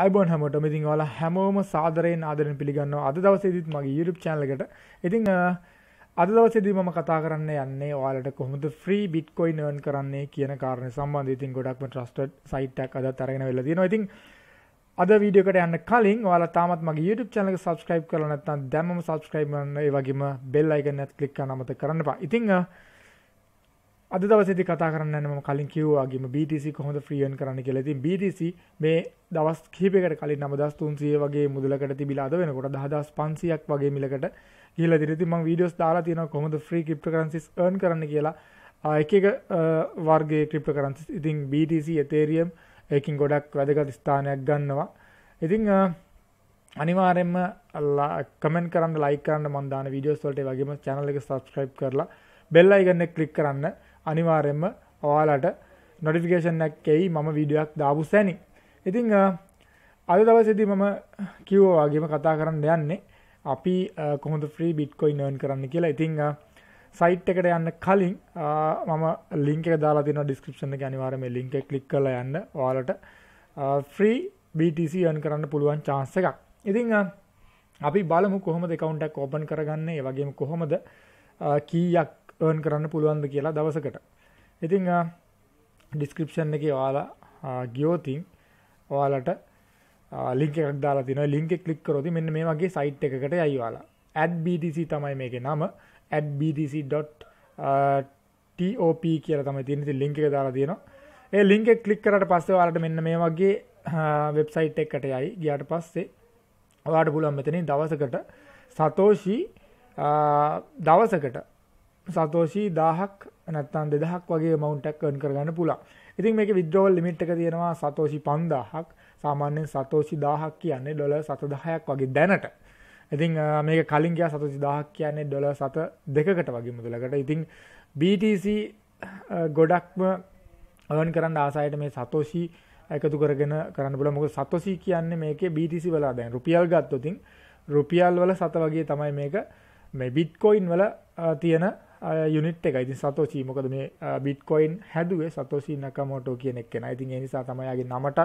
අයිබෝන් හැමට ඉතින් ඔයාලා හැමෝම සාදරයෙන් ආදරෙන් පිළිගන්නවා අද දවසේදීත් මගේ YouTube channel එකට. ඉතින් අද දවසේදී මම කතා කරන්න යන්නේ ඔයාලට කොහොමද free bitcoin earn කරන්නේ කියන කාරණේ සම්බන්ධව ඉතින් ගොඩක්ම trusted site එකක් අදත් අරගෙන වෙලා තියෙනවා. ඉතින් අද වීඩියෝ එකට යන්න කලින් ඔයාලා තාමත් මගේ YouTube channel එක subscribe කරලා නැත්නම් දැන්මම subscribe කරන්න ඒ වගේම bell icon එකත් click කරන්න අමතක කරන්න එපා. ඉතින් අද දවසේදී කතා කරන්න යන්නේ මම කලින් කිව්වා වගේම BTC කොහොමද free earn කරන්න කියලා. ඉතින් BTC මේ දවස් කිහිපයකට කලින් 9300 වගේ මුදලකට තිබිලා අද වෙනකොට 10500ක් වගේ මිලකට ගිහිල්ලා තියෙනවා. ඉතින් මම වීඩියෝස් දාලා තියෙනවා කොහොමද free cryptocurrencies earn කරන්න කියලා. එක එක වර්ගයේ cryptocurrencies. ඉතින් BTC, Ethereum ඒකින් ගොඩක් වැදගත් ස්ථානයක් ගන්නවා. ඉතින් අනිවාර්යෙන්ම කමෙන්ට් කරන්න ලයික් කරන්න මම දාන වීඩියෝස් වලට ඒ වගේම channel එක subscribe කරලා bell icon එක click කරන්න අනිවාර්යෙන්ම ඔයාලට නොටිෆිකේෂන් එකක් එයි මම වීඩියෝයක් දාපු සැනින්. ඉතින් අද දවසේදී මම කිව්වා වගේම කතා කරන්න යන්නේ අපි කොහොමද ෆ්‍රී බිට්කොයින් earn කරන්න කියලා. ඉතින් සයිට් එකට යන්න කලින් මම ලින්ක් එක දාලා තියෙනවා ඩිස්ක්‍රිප්ෂන් එකේ අනිවාර්යයෙන් මේ ලින්ක් එක ක්ලික් කරලා යන්න ඔයාලට ෆ්‍රී BTC earn කරන්න පුළුවන් chance එකක්. ඉතින් අපි බලමු කොහොමද account එකක් open කරගන්නේ, ඒ වගේම කොහොමද කීයක් earn කරන්න පුළුවන්ද කියලා දවසකට. ඉතින් ඩිස්ක්‍රිප්ෂන් එකේ ඔයාලා ගියොතින් ඔයාලට ලින්ක් එකක් දාලා තියෙනවා. ලින්ක් එක ක්ලික් කරොත් මෙන්න මේ වගේ සයිට් එකකට යයි ඔයාලා. @btc තමයි මේකේ නම. @btc.top කියලා තමයි තියෙන. ඉතින් ලින්ක් එක දාලා තියෙනවා. ඒ ලින්ක් එක ක්ලික් කරාට පස්සේ ඔයාලට මෙන්න මේ වගේ වෙබ්සයිට් එකකට යයි. ගියාට පස්සේ ඔයාලට පුළුවන් මෙතනින් දවසකට සතෝෂි දවසකට සතෝෂි 1000ක් නැත්නම් 2000ක් වගේ amount එකක් earn කරගන්න පුළුවන්. ඉතින් මේකේ withdrawal limit එක තියෙනවා සතෝෂි 5000ක්. සාමාන්‍යයෙන් සතෝෂි 1000ක් කියන්නේ ඩොලර් 7010ක් වගේ දැනට. ඉතින් මේක කලින් ගියා සතෝෂි 1000ක් කියන්නේ ඩොලර් 72කට වගේ මුදලකට. ඉතින් BTC ගොඩක්ම earn කරන්න ආසයිට මේ සතෝෂි එකතු කරගෙන කරන්න පුළුවන්. මොකද සතෝෂි කියන්නේ මේකේ BTC වල දැන් රුපියල් ගත්තොත් රුපියල් වල සත වගේ තමයි මේක මේ බිට්කොයින් වල තියෙන යුනිට් එකයි. ඉතින් සතෝෂි මොකද මේ බිට්කොයින් හැදුවේ සතෝෂි නකමෝටෝ කියන එක්කෙනා. ඉතින් ඒ නිසා තමයි යාගේ නමට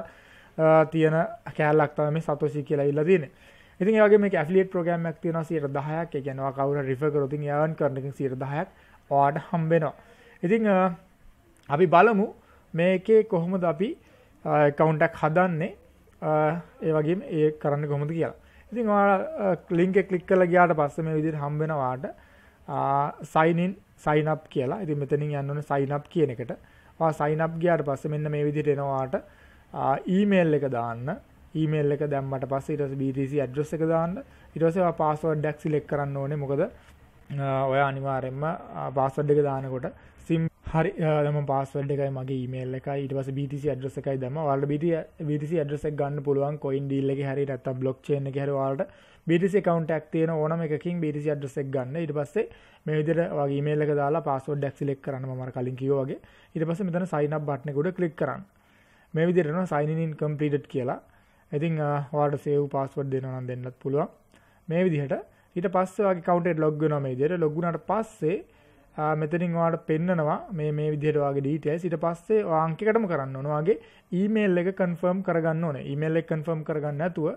තියෙන කෑල්ලක් තමයි මේ සතෝෂි කියලා ඉල්ල තියෙන්නේ. ඉතින් ඒ වගේ මේක ඇෆිලියේට් ප්‍රෝග්‍රෑම් එකක් තියෙනවා 10%ක්. ඒ කියන්නේ ඔයා කවුරු රිෆර් කරොත් ඉතින් earn කරන එකෙන් 10%ක් ඔයාට හම්බ වෙනවා. ඉතින් අපි බලමු මේකේ කොහොමද අපි account එකක් හදන්නේ ඒ වගේම ඒ කරන්නේ කොහොමද කියලා. ඉතින් ඔයාලා ලින්ක් එක ක්ලික් කරලා ගියාට පස්සේ මේ විදිහට හම්බ වෙනවා ඔයාට sign in sign up කියලා. ඉතින් මෙතනින් යන්න ඕනේ sign up කියන එකට. ඔයා sign up ගියාට පස්සේ මෙන්න මේ විදිහට එනවා ඔයාට ඊමේල් එක දාන්න. ඊමේල් එක දැම්මට පස්සේ ඊට පස්සේ BTC address එක දාන්න. ඊට පස්සේ ඔයා password එකක් select කරන්න ඕනේ. මොකද ඔයා අනිවාර්යයෙන්ම password එක දානකොට sim හරි දැන් පාස්වර්ඩ් එකයි මගේ ඊමේල් එකයි ඊට පස්සේ BTC address එකයි දැම්මා. ඔයාලට BTC address එක ගන්න පුළුවන් coin deal එකේ හැරි නැත්නම් blockchain එකේ හැරි ඔයාලට BTC account එකක් තියෙන ඕනම එකකින් BTC address එක ගන්න. ඊට පස්සේ මේ විදිහට වගේ email එක දාලා password එකක් select කරන්න මම අර කලින් කිව්වා වගේ. ඊට පස්සේ මෙතන sign up button එක උඩ click කරන්න. මේ විදිහට එනවා sign in completed කියලා. ඉතින් ඔයාලට save password දෙනවා නම් දෙන්නත් පුළුවන්. මේ විදිහට ඊට පස්සේ ඔයාගේ account එකට log වෙනවා මේ විදිහට. log වුණාට පස්සේ මෙතනින් ඔයාලට පෙන්නනවා මේ මේ විදිහට ඔයාගේ details ඊට පස්සේ ඔයා අංකයකටම කරන්න ඕන. ඔයාගේ email එක confirm කරගන්න ඕනේ. email එක confirm කරගන්න නැතුව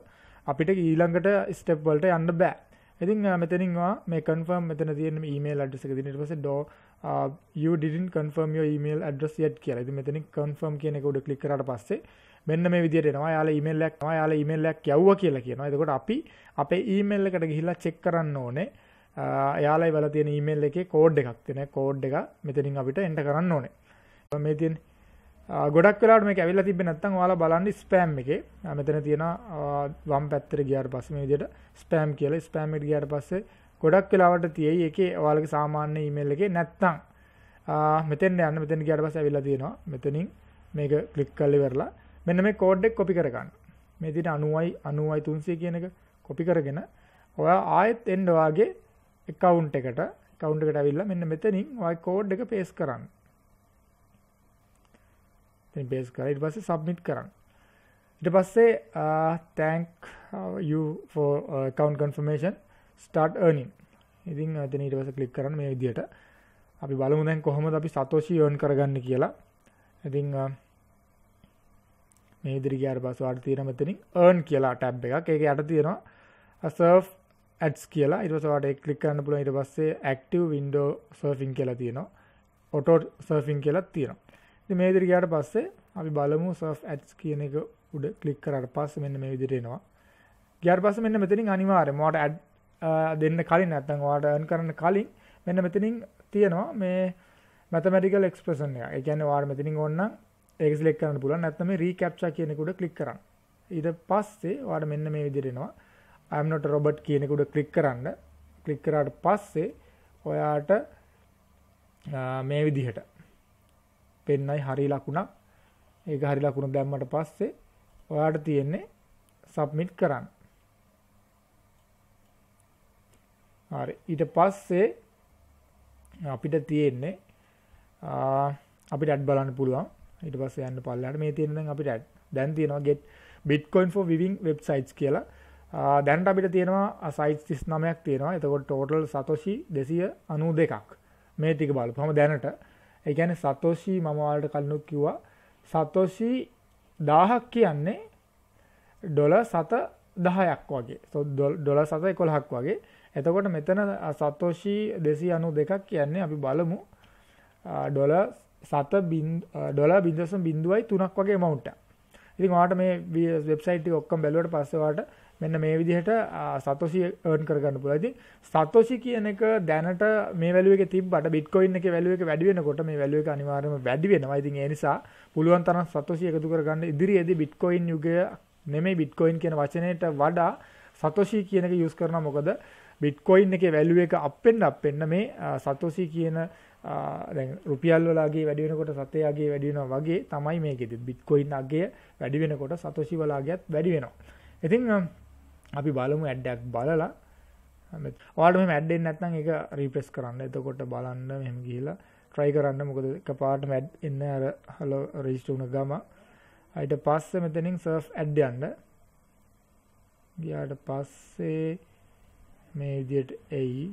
අපිට ඊළඟට ස්ටෙප් වලට යන්න බෑ. ඉතින් මෙතනින් මේ confirm මෙතන තියෙන email address එක දෙන ඊට පස්සේ do uh, you didn't confirm your email address yet කියලා. ඉතින් මෙතනින් confirm කියන එක උඩ ක්ලික් කරාට පස්සේ මෙන්න මේ විදිහට එනවා. යාලා email එකක් තමයි යාලා email එකක් යවුවා කියලා කියනවා. එතකොට අපි අපේ email එකට ගිහිල්ලා check කරන්න ඕනේ. යාලා ඉවලා තියෙන email එකේ code එකක් තියෙනවා. code එක මෙතනින් අපිට enter කරන්න ඕනේ. මේ තියෙන ගොඩක් වෙලාට මේක ඇවිල්ලා තිබ්බේ නැත්නම් ඔයාලා බලන්න ස්පෑම් එකේ. මෙතන තියෙන වම් පැත්තට ගියාට පස්සේ මේ විදිහට ස්පෑම් කියලා. ස්පෑම් එකට ගියාට පස්සේ ගොඩක් වෙලාවට තියෙයි ඒකේ ඔයාලගේ සාමාන්‍ය ඊමේල් එකේ නැත්නම්. මෙතෙන් යන්න මෙතෙන් ගියාට පස්සේ ඇවිල්ලා තියෙනවා. මෙතනින් මේක ක්ලික් කරලා ඉවරලා. මෙන්න මේ කෝඩ් එක කොපි කරගන්න. මේ විදිහට 90යි 90යි 300 කියන එක කොපි කරගෙන ඔයා ආයෙත් එන්න ඔයාගේ account එකට account එකට ඇවිල්ලා මෙන්න මෙතනින් ඔයාගේ කෝඩ් එක පේස්ට් කරන්න ඉතින් බේස් කරලා ඊට පස්සේ සබ්මිට් කරන්න. ඊට පස්සේ uh, thank you for uh, account confirmation start earning. ඉතින් uh, එතන ඊට පස්සේ ක්ලික් කරන්න මේ විදිහට අපි බලමු දැන් කොහොමද අපි සතෝෂි earn කරගන්නේ කියලා. ඉතින් මේ ඉදිරි ගියාට පස්සේ ඔයාලට තියෙන මෙතනින් earn කියලා ටැබ් එකක්. ඒක යට තියෙනවා surf ads කියලා. ඊට පස්සේ ඔයාලට ඒක ක්ලික් කරන්න පුළුවන්. ඊට පස්සේ active window surfing කියලා තියෙනවා. auto surfing කියලාත් තියෙනවා. ඉතින් මේ විදිහට ගියාට පස්සේ අපි බලමු surf ads කියන එක උඩ ක්ලික් කරාට පස්සේ මෙන්න මේ විදිහට එනවා. ගියාට පස්සේ මෙන්න මෙතනින් අනිවාර්යයෙන්ම ඔයාලට ad දෙන්න කලින් නැත්නම් ඔයාලට earn කරන්න කලින් මෙන්න මෙතනින් තියෙනවා මේ mathematical expression එක. ඒ කියන්නේ ඔයාලට මෙතනින් ඕනනම් ඒක සිලෙක්ට් කරන්න පුළුවන්. නැත්නම් මේ recaptcha කියන එක උඩ ක්ලික් කරන්න. ඊට පස්සේ ඔයාලට මෙන්න මේ විදිහට එනවා. I am not a robot කියන එක උඩ ක්ලික් කරන්න. ක්ලික් කරාට පස්සේ ඔයාට මේ විදිහට පෙන්නයි හරි ලකුණක්. ඒක හරි ලකුණ දැම්මට පස්සේ ඔයාට තියෙන්නේ සබ්මිට් කරන්න. හරි ඊට පස්සේ අපිට තියෙන්නේ අපිට ඇඩ් බලන්න පුළුවන් ඊට පස්සේ යන්න පල්ලෙහාට මේ තියෙන දැන් අපිට ඇඩ් දැන් තියෙනවා get bitcoin for viewing websites කියලා දැනට අපිට තියෙනවා සයිට් 39ක් තියෙනවා එතකොට total satoshi 292ක් මේ ටික බලපුවම දැනට ඒ කියන්නේ satoshi මම ඔයාලට කලිනුත් කිව්වා satoshi 1000ක් කියන්නේ ඩොලර් 7 10ක් වගේ. so ඩොලර් 7 11ක් වගේ. එතකොට මෙතන සතෝෂි 292ක් කියන්නේ අපි බලමු ඩොලර් 7 ඩොලර් 0.03ක් වගේ amount එකක්. ඉතින් ඔයාලට මේ වෙබ්සයිට් එක ඔක්කොම බැලුවට පස්සේ ඔයාලට මෙන්න මේ විදිහට සතෝෂි earn කරගන්න පුළුවන්. ඉතින් සතෝෂි කියන එක දැනට මේ value එකේ තිබ්බට Bitcoin එකේ value එක වැඩි වෙනකොට මේ value එක අනිවාර්යයෙන්ම වැඩි වෙනවා. ඉතින් ඒ නිසා පුළුවන් තරම් සතෝෂි එකතු කරගන්න ඉදිරියේදී Bitcoin යුගය නෙමෙයි Bitcoin කියන වචනයට වඩා සතෝෂි කියන එක use කරනවා. මොකද බිට්කොයින් එකේ වැල්යු එක අප්පෙන්න අප්පෙන්න මේ සතෝසි කියන දැන් රුපියල් වලගේ වැඩි වෙනකොට සතේ අගේ වැඩි වෙනවා වගේ තමයි මේකෙදි බිට්කොයින් අගය වැඩි වෙනකොට සතෝසි වලගේත් වැඩි වෙනවා. ඉතින් අපි බලමු ඇඩ් එකක් බලලා ඔයාලට මෙහෙම ඇඩ් එන්නේ නැත්නම් ඒක රීප්‍රෙස් කරන්න. එතකොට බලන්න මෙහෙම ගිහිල්ලා try කරන්න. මොකද එකපාරටම ඇඩ් එන්නේ අර hello register වුණ ගම. ඊට පස්සේ මෙතනින් surf ඇඩ් යන්න. ගියාට පස්සේ මේ විදියට එයි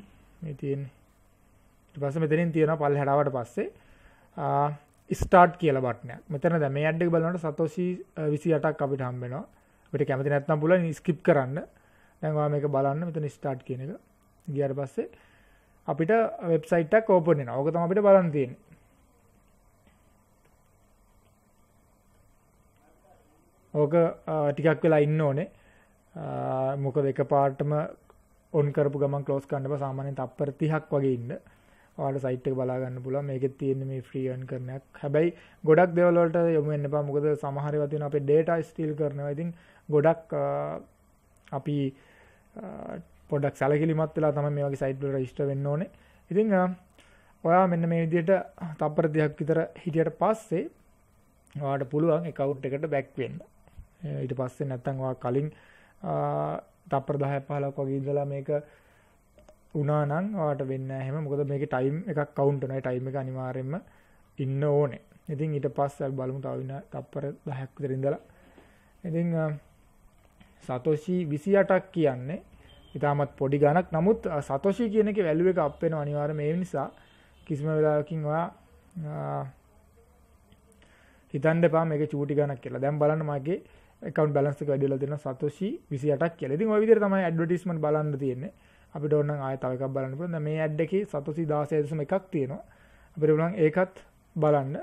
මේ තියෙන්නේ ඊට පස්සේ මෙතනින් තියෙනවා පල්ලෙහාට ආවට පස්සේ ස්ටාර්ට් කියලා බට්නයක් මෙතන දැන් මේ ඇඩ් එක බලනකොට සතෝෂි 28ක් අපිට හම්බ වෙනවා අපිට කැමති නැත්නම් පුළුවන් ස්කිප් කරන්න දැන් ඔයා මේක බලන්න මෙතන ස්ටාර්ට් කියන එක ගියාට පස්සේ අපිට වෙබ්සයිට් එකක් ඕපන් වෙනවා. ඕක තමයි අපිට බලන්න තියෙන්නේ. ඕක ටිකක් වෙලා ඉන්න ඕනේ. මොකද එකපාරටම ඔන් කරපු ගමන් ක්ලෝස් කරන්න බෑ සාමාන්‍යයෙන් තප්පර 30ක් වගේ ඉන්න. ඔයාලට සයිට් එක බලා ගන්න පුළුවන්. මේකෙත් තියෙන්නේ මේ ෆ්‍රී earn කරන එකක්. හැබැයි ගොඩක් දේවල් වලට යොමු වෙන්න එපා. මොකද සමහර ඒවා තියෙනවා අපේ data steal කරනවා. ඉතින් ගොඩක් අපි පොඩක් සැලකිලිමත් වෙලා තමයි මේ වගේ සයිට් වල රෙජිස්ටර් වෙන්න ඕනේ. ඉතින් ඔයා මෙන්න මේ විදිහට තප්පර 30ක් විතර හිටියට පස්සේ ඔයාට පුළුවන් account එකට back වෙන්න. ඊට පස්සේ නැත්තම් ඔයා කලින් තප්පර 10 15ක් වගේ ඉඳලා මේක වුණා නම් ඔයාලට වෙන්නේ නැහැ එහෙම. මොකද මේකේ ටයිම් එකක් කවුන්ට් වෙනවා. ඒ ටයිම් එක අනිවාර්යයෙන්ම ඉන්න ඕනේ. ඉතින් ඊට පස්සේ අපි බලමු තව විනා තප්පර 10ක් විතර ඉඳලා. ඉතින් සතෝෂි 28ක් කියන්නේ ඉතාමත් පොඩි ගණක්. නමුත් සතෝෂි කියන එකේ වැලියු එක අප් වෙනවා අනිවාර්යයෙන්ම ඒ නිසා කිසිම වෙලාවකින් ඔයා හිතන්න එපා මේක චූටි ගණක් කියලා. දැන් බලන්න මගේ account balance එක වැඩි වෙලා තියෙනවා සතෝෂි 28ක් කියලා. ඉතින් ওই විදිහට තමයි advertisement බලන්න තියෙන්නේ. අපිට ඕන නම් ආයෙ තව එකක් බලන්න පුළුවන්. දැන් මේ ad එකේ සතෝෂි 16.1ක් තියෙනවා. අපිට පුළුවන් ඒකත් බලන්න.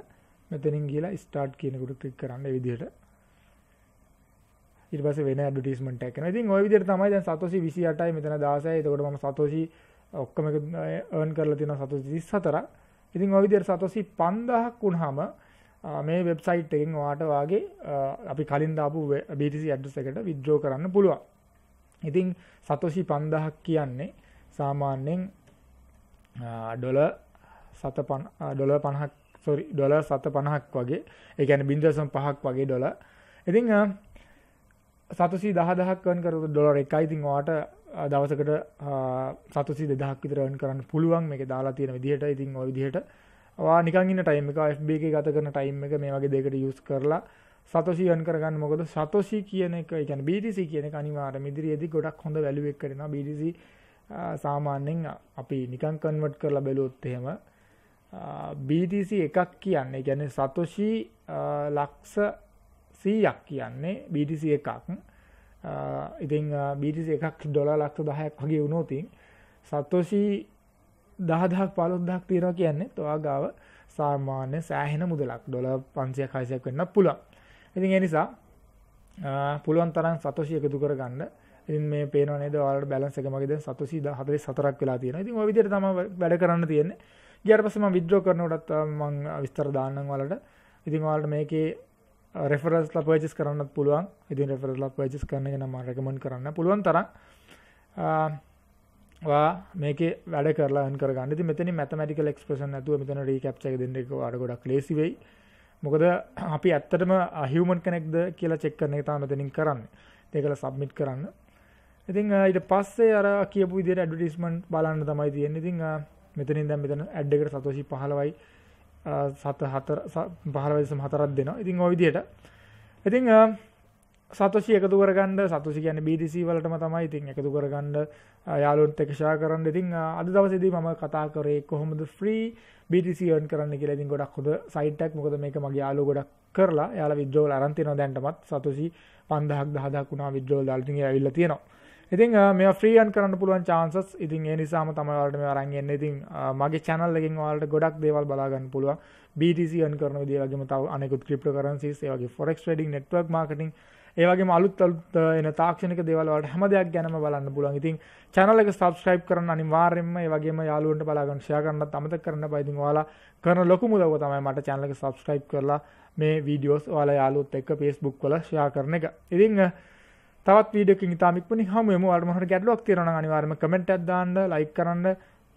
මෙතනින් ගිහලා start කියන එකට ක්ලික් කරන්න ඒ විදිහට. ඊට පස්සේ වෙන ඇඩ්වර්ටයිස්මන්ට් එකක් එනවා. ඉතින් ওই විදිහට තමයි දැන් සතෝෂි 28යි මෙතන 16යි. එතකොට මම සතෝෂි ඔක්කොම එක earn කරලා තියෙනවා සතෝෂි 34. ඉතින් ওই විදිහට සතෝෂි 5000ක් වුණාම මේ වෙබ්සයිට් එකෙන් ඔයාට වාගේ අපි කලින් දාපු BTC ඇඩ්‍රස් එකට විත්ඩ්‍රෝ කරන්න පුළුවන්. ඉතින් සතෝෂි 5000ක් කියන්නේ සාමාන්‍යයෙන් ඩොලර් 7 ඩොලර් 50ක් සෝරි ඩොලර් 750ක් වගේ. ඒ කියන්නේ 0.5ක් වගේ ඩොලර්. ඉතින් සතෝෂි 10000ක් earn කරපු ඩොලර් එකයි ඉතින් ඔයාට දවසකට සතෝෂි 2000ක් විතර earn කරන්න පුළුවන්. මේකේ දාලා තියෙන විදිහට. ඉතින් ওই විදිහට. ඔයා නිකන් ඉන්න ටයිම් එක FB එකේ ගත කරන ටයිම් එක මේ වගේ දෙයකට යූස් කරලා සතෝෂි earn කරගන්න. මොකද සතෝෂි කියන එක ඒ කියන්නේ BTC කියන එක අනිවාර්යයෙන්ම ඉදිරියේදී ගොඩක් හොඳ වැලියු එකක් කරනවා. BTC සාමාන්‍යයෙන් අපි නිකන් කන්වර්ට් කරලා බැලුවොත් එහෙම BTC එකක් කියන්නේ කියන්නේ සතෝෂි ලක්ෂ සීයක් කියන්නේ BTC එකක් ඉතිං BTC එකක් ඩොල ලක්ෂ දහයක් වගේ වුණෝතින් සත්තෝෂී දහදහක් පලොත්දක් තීරවා කියන්නේ තුවා ගාව සාමාන්‍ය සෑහෙන මුදලක් ඩොල පන්සිය කයිසයක් වෙන්න පුළන් ඉතින් එනිසා පුළුවන් තරම් සතෝෂී එකතු කර ගන්න ඉතින් මේ පේනවනේ වාලට බැලන්ස් එක මගේ දැන් සතෝෂී 144ක් වෙලා තියෙනවා. ඉතින් ওই විදිහට තමයි වැඩ කරන්න තියෙන්නේ. ගියාට පස්සේ මම විත්ඩ්‍රෝ කරනකොටත් මම විස්තර දාන්නම් ඔයාලට. ඉතින් ඔයාලට මේකේ රෙෆරන්ස්ලා පර්චේස් කරන්නත් පුළුවන්. ඉතින් රෙෆරන්ස්ලා පර්චේස් කරන එක නම් මම රෙකමන්ඩ් කරන්න පුළුවන් තරම් වා මේකේ වැඩ කරලා earn කරගන්න. ඉතින් මෙතනින් mathematical expression නැතුව මෙතන recaptcha එක දෙන්න එක ඔයාලට ගොඩක් ලේසි වෙයි. මොකද අපි ඇත්තටම හියුමන් කෙනෙක්ද කියලා චෙක් කරන එක තමයි මෙතනින් කරන්නේ. ඒකල සබ්මිට් කරන්න. ඉතින් ඊට පස්සේ අර කියපු විදිහට ඇඩ්වර්ටයිස්මන්ට් බලන්න තමයි තියෙන්නේ. ඉතින් මෙතනින් දැන් මෙතන ඇඩ් එකට සතෝෂි 15යි සත හතර 15.4ක් දෙනවා. ඉතින් ওই විදිහට. ඉතින් සතෝෂි එකතු කරගන්න සතෝෂි කියන්නේ BTC වලටම තමයි ඉතින් එකතු කරගන්න යාළුවොත් එක්ක ෂෙයා කරන්න. ඉතින් අද දවසේදී මම කතා කරේ කොහොමද ෆ්‍රී BTC earn කරන්න කියලා. ඉතින් ගොඩක් හොඳ සයිට් එකක්. මොකද මේක මගේ යාළුවෝ ගොඩක් කරලා එයාලා withdrawal අරන් තියෙනවා දැන්ටමත් සතෝෂි 5000ක් 10000ක් වුණා withdrawal දාලා ඉතින් ඇවිල්ලා තියෙනවා. ඉතින් මේ ෆ්‍රීයන් කරන්න පුළුවන් චාන්සස් ඉතින් ඒ නිසාම තමයි ඔයාලට මේ අරන් එන්නේ. ඉතින් මගේ channel එකෙන් ඔයාලට ගොඩක් දේවල් බලා ගන්න පුළුවන්. BTC earn කරන විදිය වගේම තව අනෙකුත් cryptocurrencies ඒ වගේ forex trading network marketing ඒ වගේම අලුත් අලුත් එන තාක්ෂණික දේවල් වලට හැම දෙයක් ගැනම බලන්න පුළුවන්. ඉතින් channel එක subscribe කරන්න අනිවාර්යෙන්ම ඒ වගේම යාළුවන්ට බලා ගන්න share කරන්නත් අමතක කරන්න බෑ. ඉතින් ඔයාලා කරන ලොකුම උදව්ව තමයි මට channel එක subscribe කරලා මේ videos ඔයාලා යාළුවොත් එක්ක Facebook වල share කරන එක. ඉතින් තවත් වීඩියෝකින් ඉතාම ඉක්මනින් හමු වෙමු. ඔයාලට මොනවා හරි ගැටලුවක් තියෙනවා නම් අනිවාර්යයෙන්ම කමෙන්ට් එකක් දාන්න, ලයික් කරන්න.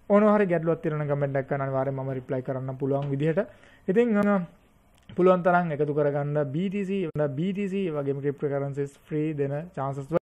ඕනවා හරි ගැටලුවක් තියෙනවා නම් කමෙන්ට් එකක් කරන්න අනිවාර්යයෙන්ම මම රිප්ලයි කරන්න පුළුවන් විදිහට. ඉතින් පුළුවන් තරම් එකතු කරගන්න BTC BTC වගේම cryptocurrencies free දෙන chances